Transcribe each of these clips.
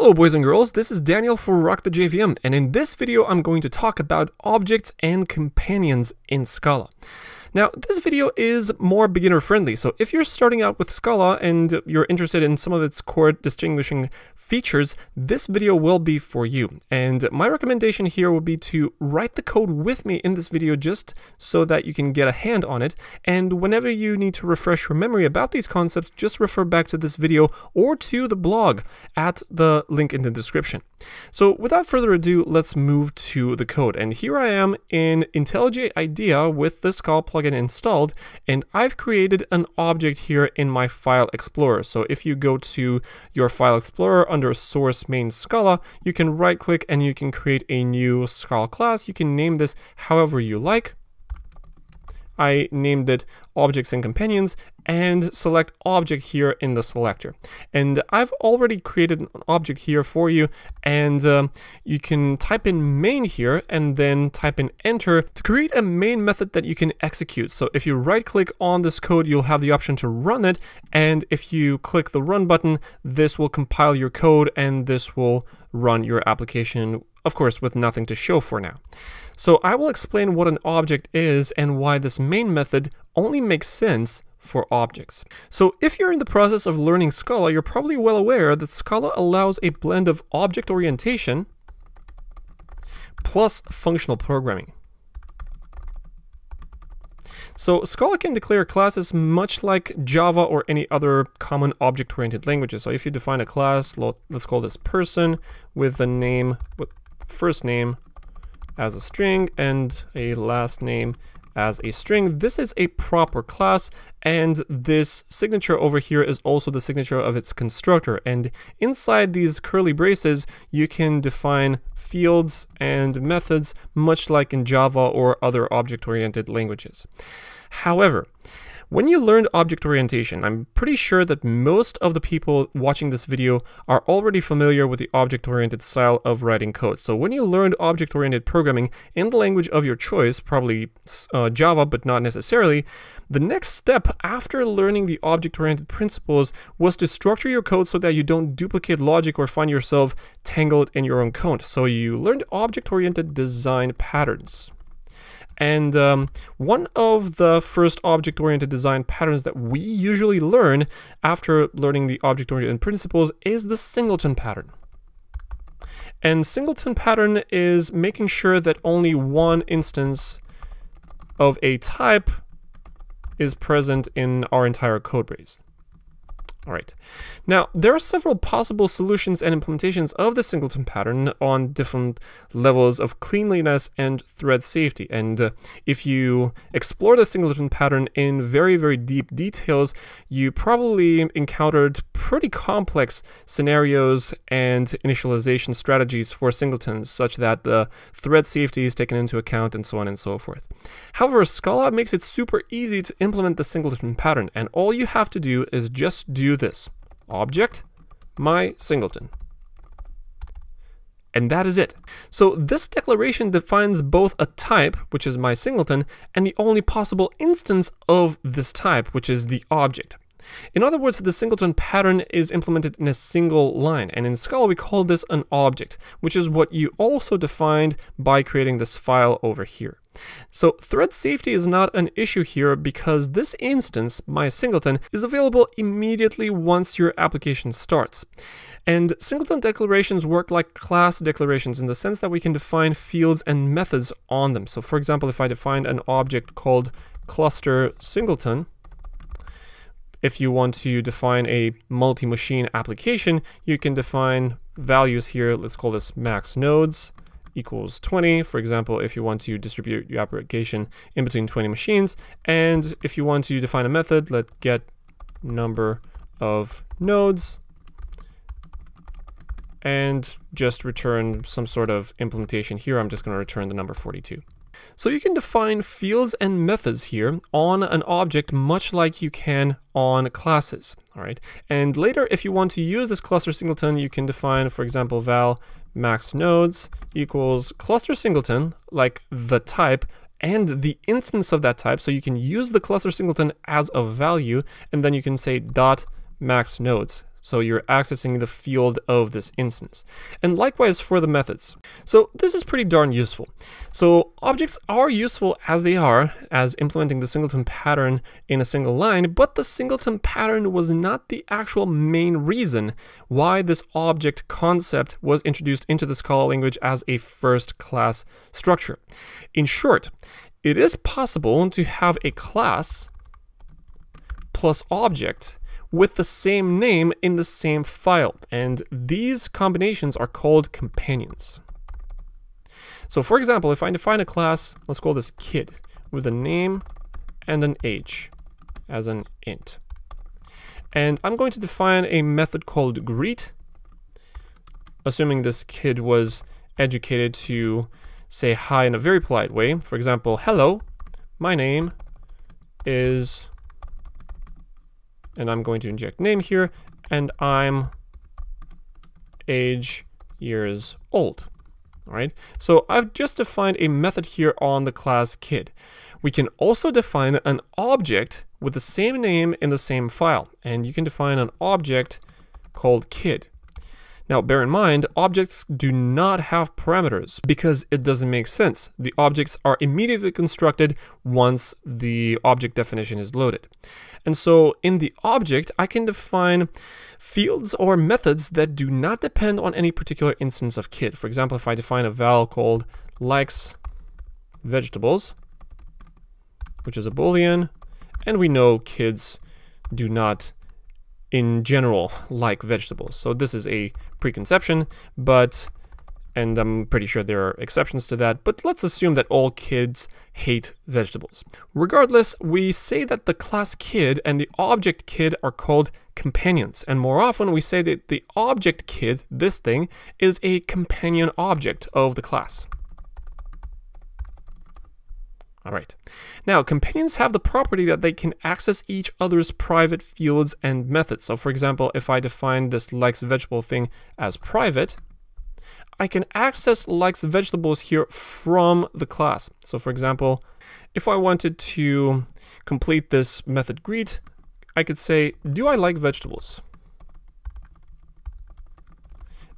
Hello boys and girls, this is Daniel for Rock the JVM and in this video I'm going to talk about objects and companions in Scala. Now, this video is more beginner friendly, so if you're starting out with Scala and you're interested in some of its core distinguishing features, this video will be for you. And my recommendation here would be to write the code with me in this video just so that you can get a hand on it. And whenever you need to refresh your memory about these concepts, just refer back to this video or to the blog at the link in the description. So without further ado, let's move to the code. And here I am in IntelliJ IDEA with the Scala plugin plugin installed and I've created an object here in my file explorer. So if you go to your file explorer under source main Scala, you can right click and you can create a new Scala class. You can name this however you like. I named it objects and companions and select object here in the selector. And I've already created an object here for you and um, you can type in main here and then type in enter to create a main method that you can execute. So if you right click on this code, you'll have the option to run it. And if you click the run button, this will compile your code and this will run your application of course with nothing to show for now. So I will explain what an object is and why this main method only makes sense for objects. So if you're in the process of learning Scala, you're probably well aware that Scala allows a blend of object orientation plus functional programming. So Scala can declare classes much like Java or any other common object-oriented languages. So if you define a class, let's call this person with the name, with first name as a string and a last name as a string. This is a proper class and this signature over here is also the signature of its constructor and inside these curly braces you can define fields and methods much like in Java or other object-oriented languages. However, when you learned object orientation, I'm pretty sure that most of the people watching this video are already familiar with the object-oriented style of writing code. So when you learned object-oriented programming in the language of your choice, probably uh, Java, but not necessarily, the next step after learning the object-oriented principles was to structure your code so that you don't duplicate logic or find yourself tangled in your own code. So you learned object-oriented design patterns. And um, one of the first object-oriented design patterns that we usually learn after learning the object-oriented principles is the singleton pattern. And singleton pattern is making sure that only one instance of a type is present in our entire code base. All right. Now, there are several possible solutions and implementations of the singleton pattern on different levels of cleanliness and thread safety. And uh, if you explore the singleton pattern in very, very deep details, you probably encountered pretty complex scenarios and initialization strategies for singletons, such that the thread safety is taken into account and so on and so forth. However, Scala makes it super easy to implement the singleton pattern, and all you have to do is just do this. Object, my singleton. And that is it. So this declaration defines both a type, which is my singleton, and the only possible instance of this type, which is the object. In other words, the singleton pattern is implemented in a single line, and in Scala we call this an object, which is what you also defined by creating this file over here. So thread safety is not an issue here because this instance, my singleton, is available immediately once your application starts. And singleton declarations work like class declarations in the sense that we can define fields and methods on them. So for example, if I define an object called cluster singleton, if you want to define a multi-machine application, you can define values here. Let's call this max nodes equals 20. For example, if you want to distribute your application in between 20 machines. And if you want to define a method, let get number of nodes and just return some sort of implementation here. I'm just going to return the number 42. So you can define fields and methods here on an object much like you can on classes, all right? And later, if you want to use this cluster singleton, you can define, for example, val max nodes equals cluster singleton, like the type, and the instance of that type. So you can use the cluster singleton as a value, and then you can say dot max nodes. So you're accessing the field of this instance. And likewise for the methods. So this is pretty darn useful. So objects are useful as they are, as implementing the singleton pattern in a single line, but the singleton pattern was not the actual main reason why this object concept was introduced into the Scala language as a first class structure. In short, it is possible to have a class plus object with the same name in the same file. And these combinations are called companions. So for example, if I define a class, let's call this kid, with a name and an age as an int. And I'm going to define a method called greet, assuming this kid was educated to say hi in a very polite way. For example, hello, my name is and I'm going to inject name here, and I'm age years old. All right, so I've just defined a method here on the class kid. We can also define an object with the same name in the same file, and you can define an object called kid. Now, bear in mind, objects do not have parameters because it doesn't make sense. The objects are immediately constructed once the object definition is loaded. And so in the object, I can define fields or methods that do not depend on any particular instance of kid. For example, if I define a val called likes vegetables, which is a boolean, and we know kids do not in general like vegetables. So this is a preconception, but and I'm pretty sure there are exceptions to that, but let's assume that all kids hate vegetables. Regardless, we say that the class kid and the object kid are called companions, and more often we say that the object kid, this thing, is a companion object of the class. All right. Now, companions have the property that they can access each other's private fields and methods. So for example, if I define this likes vegetable thing as private, I can access likes vegetables here from the class. So for example, if I wanted to complete this method greet, I could say, do I like vegetables?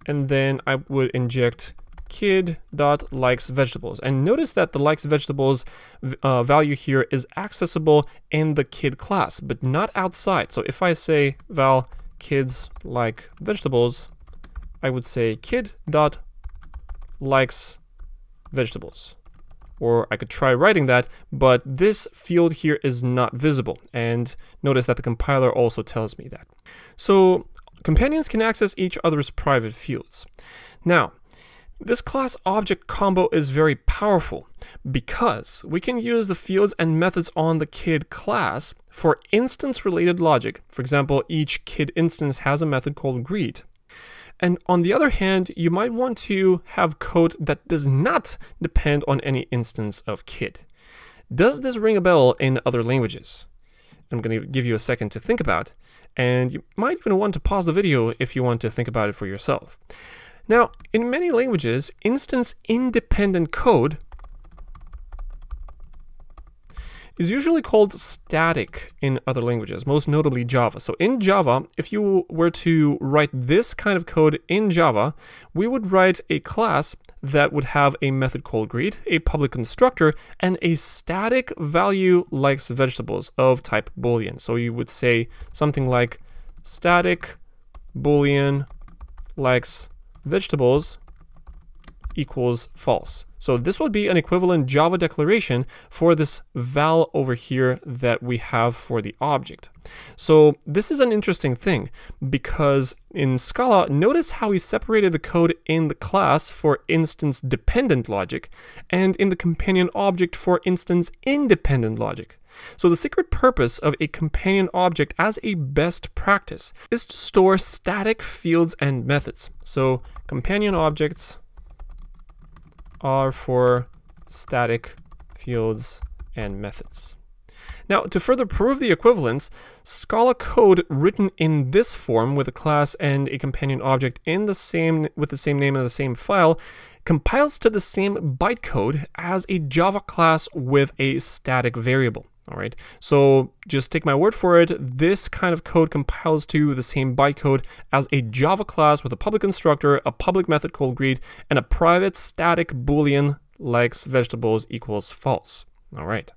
And then I would inject kid.likes vegetables. And notice that the likes vegetables uh, value here is accessible in the kid class, but not outside. So if I say val kids like vegetables, I would say kid.likes vegetables. Or I could try writing that, but this field here is not visible. And notice that the compiler also tells me that. So companions can access each other's private fields. Now, this class object combo is very powerful because we can use the fields and methods on the kid class for instance related logic. For example, each kid instance has a method called greet. And on the other hand, you might want to have code that does not depend on any instance of kid. Does this ring a bell in other languages? I'm going to give you a second to think about, and you might even want to pause the video if you want to think about it for yourself. Now, in many languages, instance independent code is usually called static in other languages, most notably Java. So in Java, if you were to write this kind of code in Java, we would write a class that would have a method called greet, a public constructor, and a static value likes vegetables of type boolean. So you would say something like static boolean likes vegetables equals false. So this would be an equivalent Java declaration for this val over here that we have for the object. So this is an interesting thing because in Scala, notice how we separated the code in the class for instance dependent logic and in the companion object for instance independent logic. So the secret purpose of a companion object as a best practice is to store static fields and methods. So companion objects are for static fields and methods. Now, to further prove the equivalence, Scala code written in this form with a class and a companion object in the same with the same name and the same file compiles to the same bytecode as a Java class with a static variable. All right, so just take my word for it. This kind of code compiles to the same bytecode as a Java class with a public constructor, a public method called greet, and a private static boolean likes vegetables equals false. All right.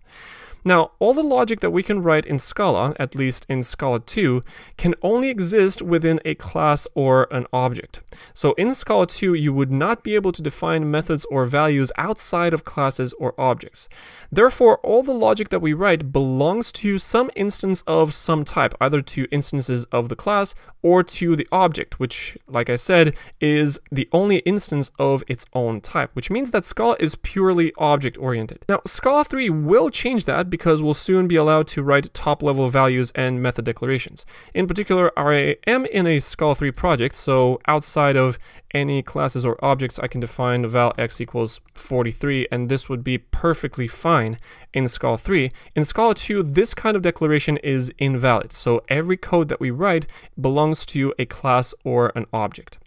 Now, all the logic that we can write in Scala, at least in Scala 2, can only exist within a class or an object. So in Scala 2, you would not be able to define methods or values outside of classes or objects. Therefore, all the logic that we write belongs to some instance of some type, either to instances of the class or to the object, which, like I said, is the only instance of its own type, which means that Scala is purely object-oriented. Now, Scala 3 will change that because we'll soon be allowed to write top-level values and method declarations. In particular, I am in a Scala 3 project, so outside of any classes or objects, I can define val x equals 43, and this would be perfectly fine in Scala 3. In Scala 2, this kind of declaration is invalid, so every code that we write belongs to a class or an object.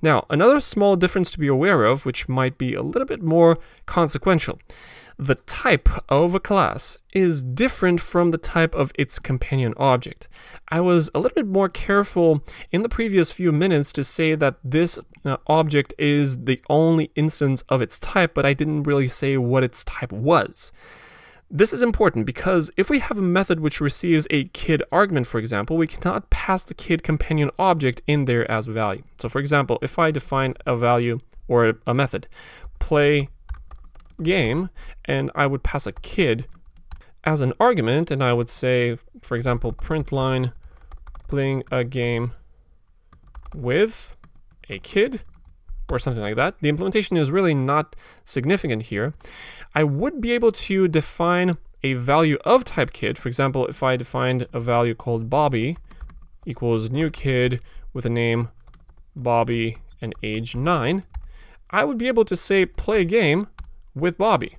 Now, another small difference to be aware of, which might be a little bit more consequential the type of a class is different from the type of its companion object. I was a little bit more careful in the previous few minutes to say that this uh, object is the only instance of its type, but I didn't really say what its type was. This is important because if we have a method which receives a kid argument, for example, we cannot pass the kid companion object in there as a value. So for example, if I define a value or a method, play game and I would pass a kid as an argument and I would say, for example, print line playing a game with a kid or something like that. The implementation is really not significant here. I would be able to define a value of type kid. For example, if I defined a value called Bobby equals new kid with a name Bobby and age 9, I would be able to say play game with Bobby.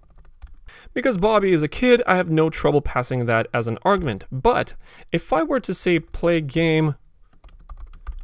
Because Bobby is a kid, I have no trouble passing that as an argument. But if I were to say play game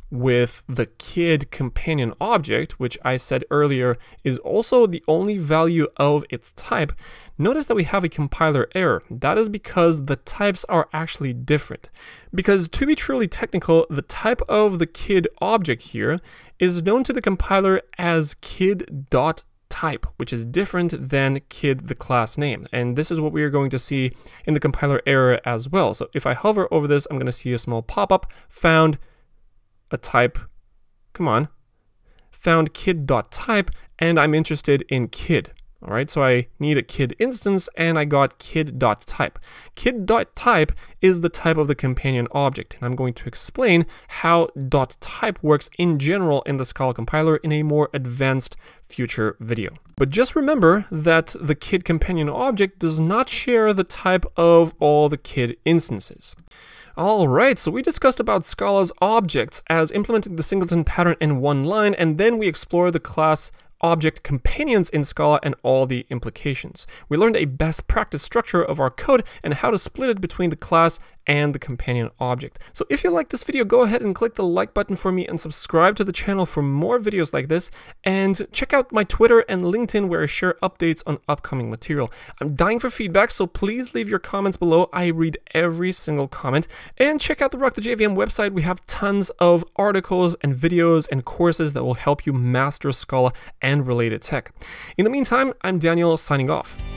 with the kid companion object, which I said earlier is also the only value of its type, notice that we have a compiler error. That is because the types are actually different. Because to be truly technical, the type of the kid object here is known to the compiler as kid.type type, which is different than kid the class name. And this is what we are going to see in the compiler error as well. So if I hover over this, I'm going to see a small pop-up, found a type, come on, found kid.type, and I'm interested in kid. All right, so I need a kid instance and I got kid.type. Kid.type is the type of the companion object. And I'm going to explain how .type works in general in the Scala compiler in a more advanced future video. But just remember that the kid companion object does not share the type of all the kid instances. Alright, so we discussed about Scala's objects as implementing the singleton pattern in one line, and then we explore the class object companions in Scala and all the implications. We learned a best practice structure of our code and how to split it between the class and the companion object. So if you like this video, go ahead and click the like button for me and subscribe to the channel for more videos like this. And check out my Twitter and LinkedIn where I share updates on upcoming material. I'm dying for feedback, so please leave your comments below. I read every single comment. And check out the Rock the JVM website. We have tons of articles and videos and courses that will help you master Scala and related tech. In the meantime, I'm Daniel signing off.